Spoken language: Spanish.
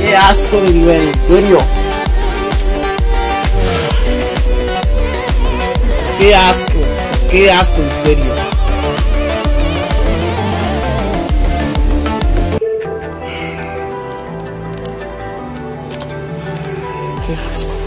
Qué asco de nivel, en serio. Qué asco, qué asco, en serio. Qué asco.